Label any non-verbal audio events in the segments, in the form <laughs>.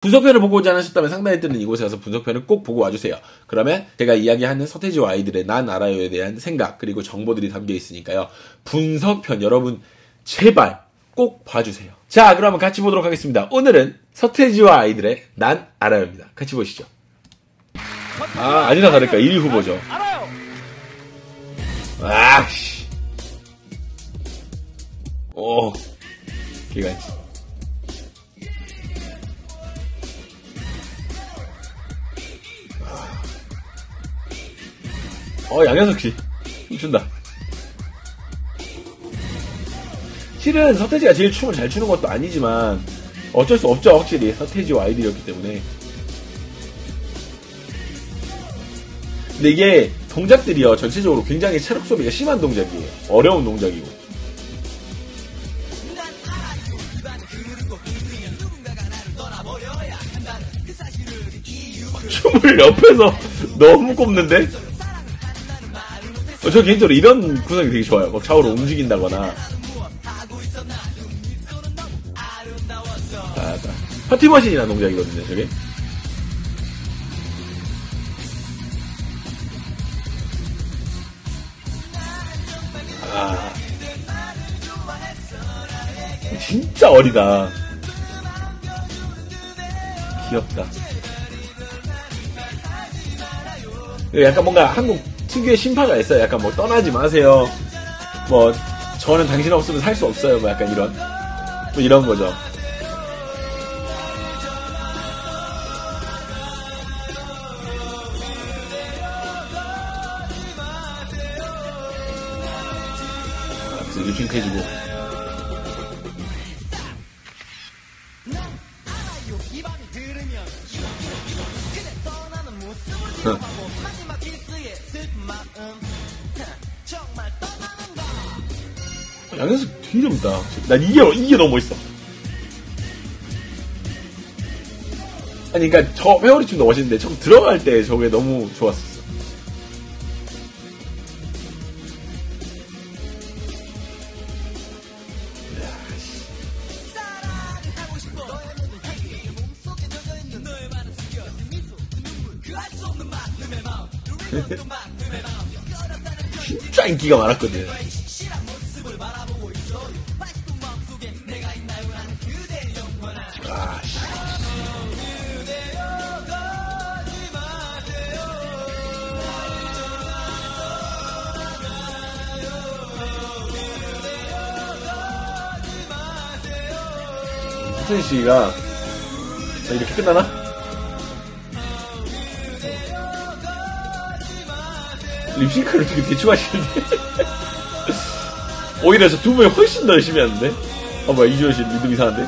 분석편을 보고 오지 않으셨다면 상단에 뜨는 이곳에 가서 분석편을 꼭 보고 와주세요. 그러면 제가 이야기하는 서태지와 아이들의 난 알아요에 대한 생각 그리고 정보들이 담겨 있으니까요. 분석편 여러분 제발 꼭 봐주세요. 자 그러면 같이 보도록 하겠습니다. 오늘은 서태지와 아이들의 난 알아요입니다. 같이 보시죠. 아 아니나 다를까 1위 후보죠. 아씨. 오 기관지. 어, 양현석 씨. 춤춘다. 실은 서태지가 제일 춤을 잘 추는 것도 아니지만 어쩔 수 없죠, 확실히. 서태지와 아이들이었기 때문에. 근데 이게 동작들이요, 전체적으로 굉장히 체력 소비가 심한 동작이에요. 어려운 동작이고. 춤을 옆에서 <laughs> 너무 꼽는데? 어, 저 개인적으로 이런 구성이 되게 좋아요. 막 좌우로 움직인다거나. 아, 자. 파티머신이라는 동작이거든요, 저게. 아. 진짜 어리다. 귀엽다. 약간 뭔가 한국 특유의 심파가 있어요. 약간 뭐 떠나지 마세요. 뭐 저는 당신 없으면 살 수 없어요. 뭐 약간 이런 뭐 이런 거죠. 아, 그래서 리핑크해주고 양현석 되게 재밌다. 난 이게, 이게 너무 멋있어. 아니, 그니까, 저 회오리 춤도 멋있는데, 저 들어갈 때 저게 너무 좋았었어. <laughs> 진짜 인기가 많았거든. 수진 씨가 자, 이렇게 끝나나? 립싱크를 되게 대충 하시는데 <laughs> 오히려 저 두 분이 훨씬 더 열심히 하는데 아 뭐야 이주연 씨 리듬 이상한데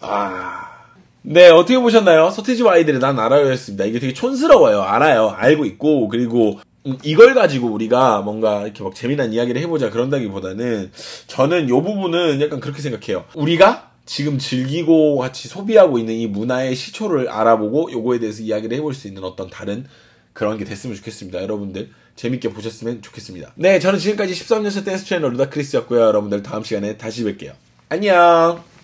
아. 네, 어떻게 보셨나요? 서태지와 아이들의 난 알아요였습니다. 이게 되게 촌스러워요. 알아요. 알고 있고, 그리고, 음, 이걸 가지고 우리가 뭔가 이렇게 막 재미난 이야기를 해보자 그런다기보다는 저는 요 부분은 약간 그렇게 생각해요. 우리가 지금 즐기고 같이 소비하고 있는 이 문화의 시초를 알아보고 요거에 대해서 이야기를 해볼 수 있는 어떤 다른 그런 게 됐으면 좋겠습니다. 여러분들 재밌게 보셨으면 좋겠습니다. 네, 저는 지금까지 13년차 댄스 채널 루다크리스였고요. 여러분들 다음 시간에 다시 뵐게요. 안녕!